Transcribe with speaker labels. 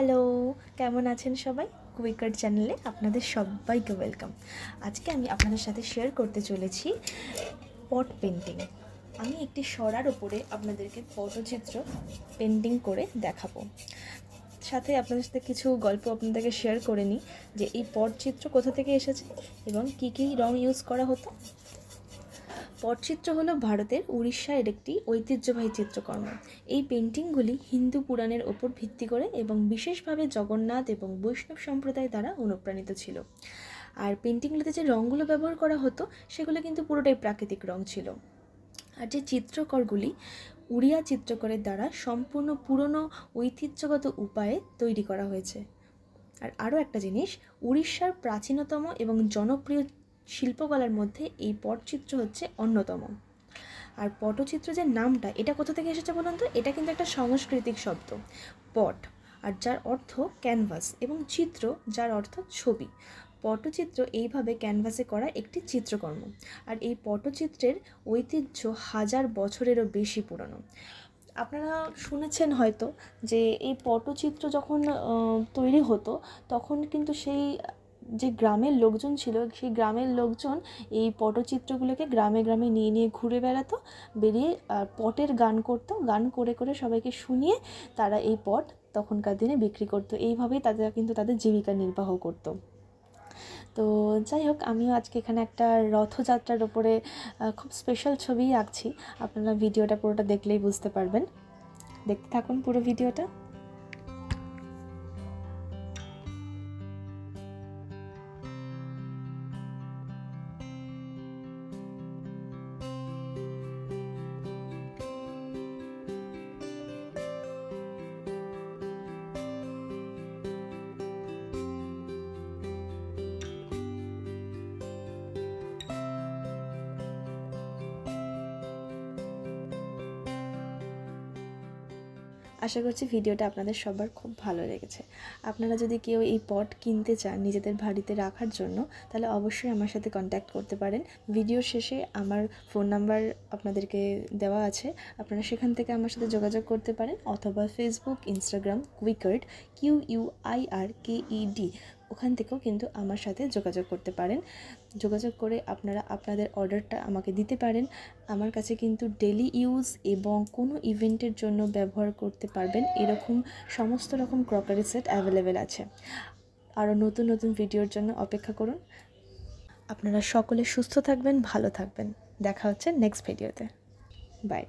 Speaker 1: Hello কেমন আছেন সবাই? কুইকার চ্যানেলে আপনাদের সবাইকে ওয়েলকাম আজকে আমি আপনাদের সাথে শেয়ার করতে চলেছি পট পেন্টিং আমি একটি সরার ওপরে আপনাদেরকে পটচিত্র পেন্টিং করে দেখাবো। সাথে আপনাদের সাথে কিছু গল্প আপনাদেরকে শেয়ার করে নিই যে এই পটচিত্র কোথা থেকে এসেছে এবং কী কী রং ইউজ করা হতো। পটচিত্র হলো ভারতের উড়িষ্যার একটি ঐতিহ্যবাহী চিত্রকর্ম। এই পেন্টিংগুলি হিন্দু পুরাণের ওপর ভিত্তি করে এবং বিশেষভাবে জগন্নাথ এবং বৈষ্ণব সম্প্রদায় দ্বারা অনুপ্রাণিত ছিল। আর পেন্টিংগুলিতে যে রঙগুলো ব্যবহার করা হতো, সেগুলো কিন্তু পুরোটাই প্রাকৃতিক রং ছিল। আর যে চিত্রকরগুলি উড়িয়া চিত্রকরের দ্বারা সম্পূর্ণ পুরনো ঐতিহ্যগত উপায়ে তৈরি করা হয়েছে। আর আরও একটা জিনিস, উড়িষ্যার প্রাচীনতম এবং জনপ্রিয় শিল্পকলার মধ্যে এই পটচিত্র হচ্ছে অন্যতম। আর পটচিত্র যে নামটা, এটা কোথা থেকে এসেছে বলুন তো? এটা কিন্তু একটা সাংস্কৃতিক শব্দ, পট। আর যার অর্থ ক্যানভাস এবং চিত্র, যার অর্থ ছবি। পটচিত্র এইভাবে ক্যানভাসে করা একটি চিত্রকর্ম। আর এই পটচিত্রের ঐতিহ্য হাজার বছরেরও বেশি পুরনো। আপনারা শুনেছেন হয়তো যে এই পটচিত্র যখন তৈরি হতো, তখন কিন্তু সেই যে গ্রামের লোকজন ছিল, সেই গ্রামের লোকজন এই পটচিত্রগুলোকে গ্রামে গ্রামে নিয়ে নিয়ে ঘুরে বেড়াতো, বেরিয়ে পটের গান করতো, গান করে করে সবাইকে শুনিয়ে তারা এই পট তখনকার দিনে বিক্রি করতো। এইভাবেই তাদের কিন্তু তাদের জীবিকা নির্বাহ করতো। তো যাই হোক, আমিও আজকে এখানে একটা রথযাত্রার ওপরে খুব স্পেশাল ছবি আঁকছি। আপনারা ভিডিওটা পুরোটা দেখলেই বুঝতে পারবেন। দেখতে থাকুন পুরো ভিডিওটা। আশা করছি ভিডিওটা আপনাদের সবার খুব ভালো লেগেছে। আপনারা যদি কেউ এই পট কিনতে চান নিজেদের বাড়িতে রাখার জন্য, তাহলে অবশ্যই আমার সাথে কন্ট্যাক্ট করতে পারেন। ভিডিওর শেষে আমার ফোন নাম্বার আপনাদেরকে দেওয়া আছে। আপনারা সেখান থেকে আমার সাথে যোগাযোগ করতে পারেন অথবা Facebook Instagram কুইকার্ড Q U I R K E D ওখান থেকেও কিন্তু আমার সাথে যোগাযোগ করতে পারেন। যোগাযোগ করে আপনারা আপনাদের অর্ডারটা আমাকে দিতে পারেন। আমার কাছে কিন্তু ডেলি ইউজ এবং কোনো ইভেন্টের জন্য ব্যবহার করতে পারবেন এরকম সমস্ত রকম ক্রকারি সেট অ্যাভেলেবেল আছে। আরও নতুন নতুন ভিডিওর জন্য অপেক্ষা করুন। আপনারা সকলে সুস্থ থাকবেন, ভালো থাকবেন। দেখা হচ্ছে নেক্সট ভিডিওতে বাই